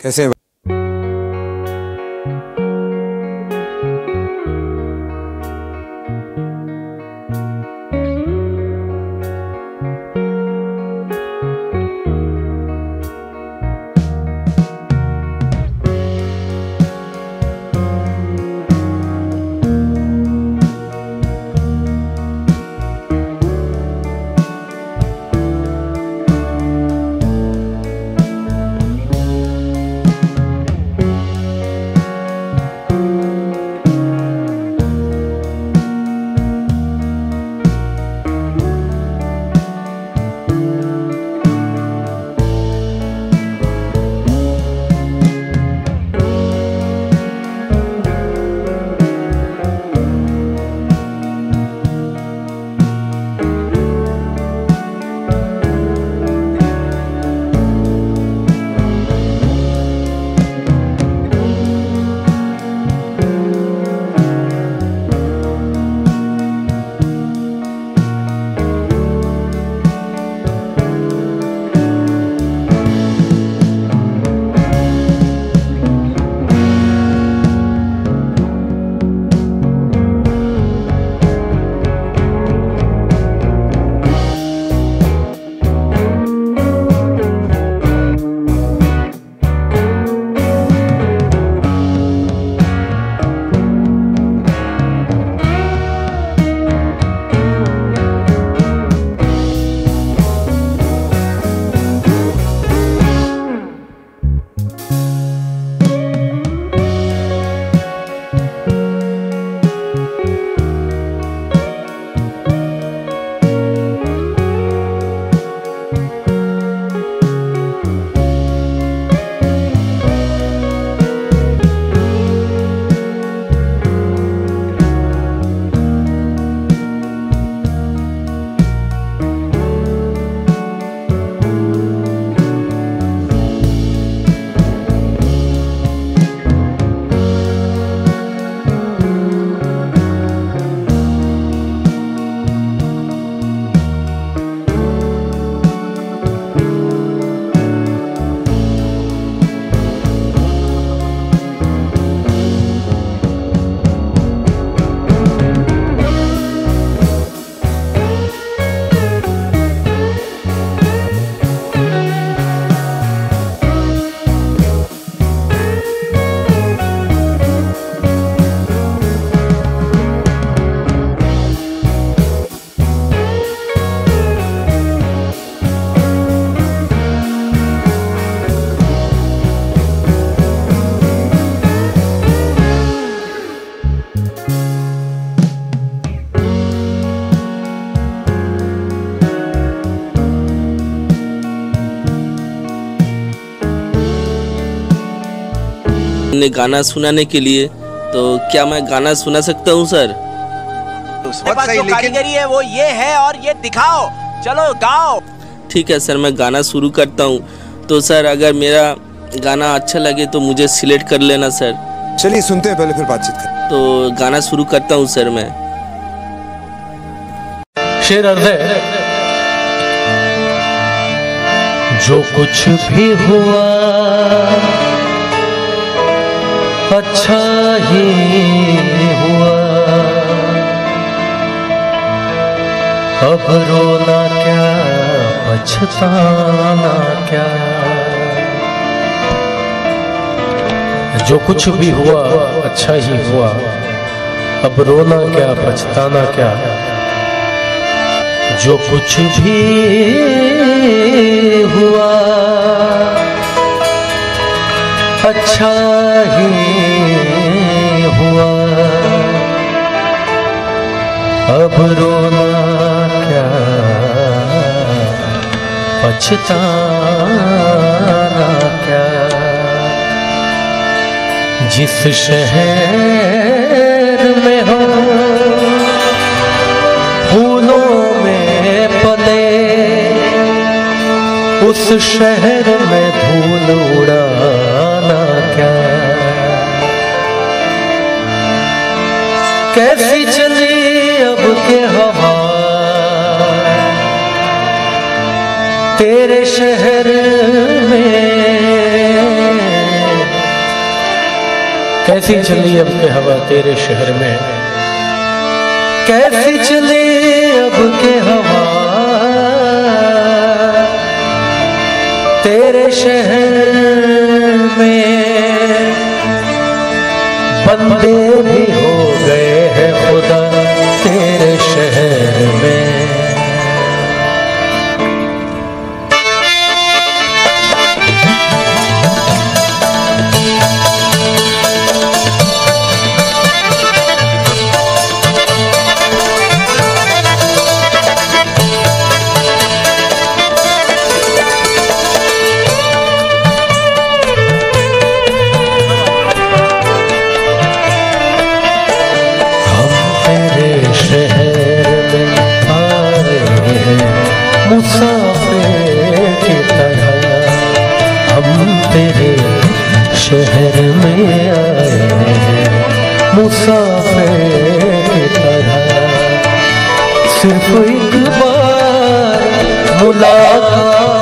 कैसे हैं? ने गाना सुनाने के लिए। तो क्या मैं गाना सुना सकता हूँ सर? कारीगरी है वो ये है और ये दिखाओ। चलो गाओ। ठीक है सर मैं गाना शुरू करता हूँ। तो सर अगर मेरा गाना अच्छा लगे तो मुझे सिलेक्ट कर लेना सर। चलिए सुनते हैं पहले फिर बातचीत कर। तो गाना शुरू करता हूँ सर मैं। शेर अर्ज़ है। जो कुछ भी हुआ अच्छा ही हुआ। अब रोना क्या, पछताना क्या? जो कुछ भी हुआ अच्छा ही हुआ। अब रोना क्या, पछताना क्या? जो कुछ भी हुआ। अच्छा ही हुआ। अब रोना क्या? पछताना क्या? जिस शहर में हो, फूलों में पले, उस शहर में धूल कैसी चली अब के हवा तेरे शहर में कैसी चली अब के हवा तेरे शहर में? अब के हवा? तेरे शहर शहर में आए हैं मुसाफिर तरह। सिर्फ़ एक बार मुलाकात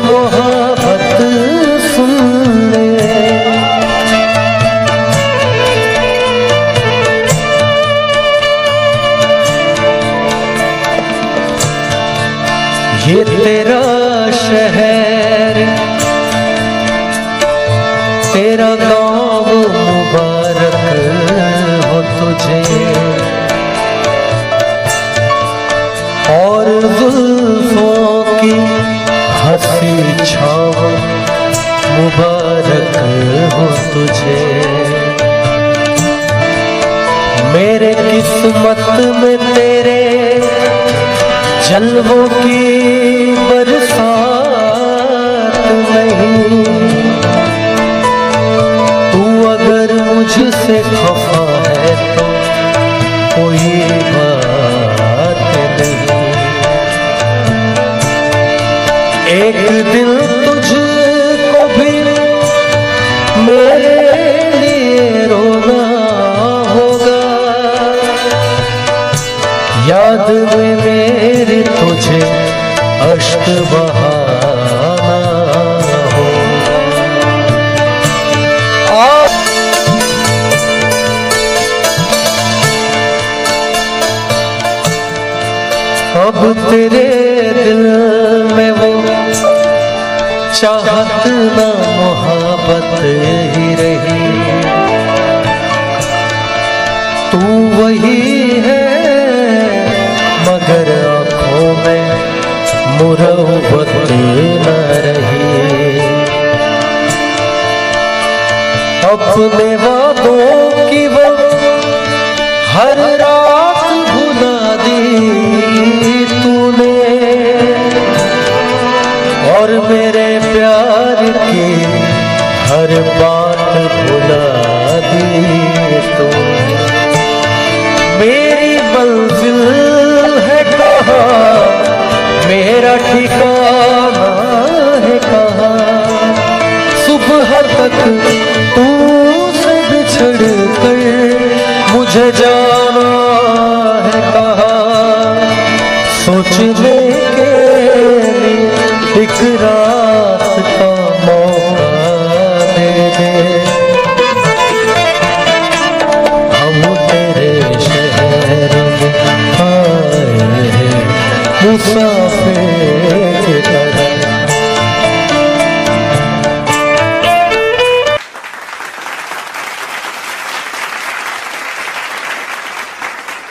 मोहब्बत सुन ले। ये तेरा शहर तेरा गाँव मुबारक हो तुझे। मुबारक हो तुझे। मेरे किस्मत में तेरे जलवों की बरसात नहीं। एक दिन तुझको भी मेरे लिए रोना होगा। याद में मेरे तुझे अश्क बहाना आ- अब तेरे चाहत ना मोहब्बत ही रही। तू वही है, मगर आँखों में मुरवत न रही। अपने वादों की वो हर हर बात भुला दी तो। मेरी मंजिल है कहा? मेरा ठिकाना है कहा? सुबह तक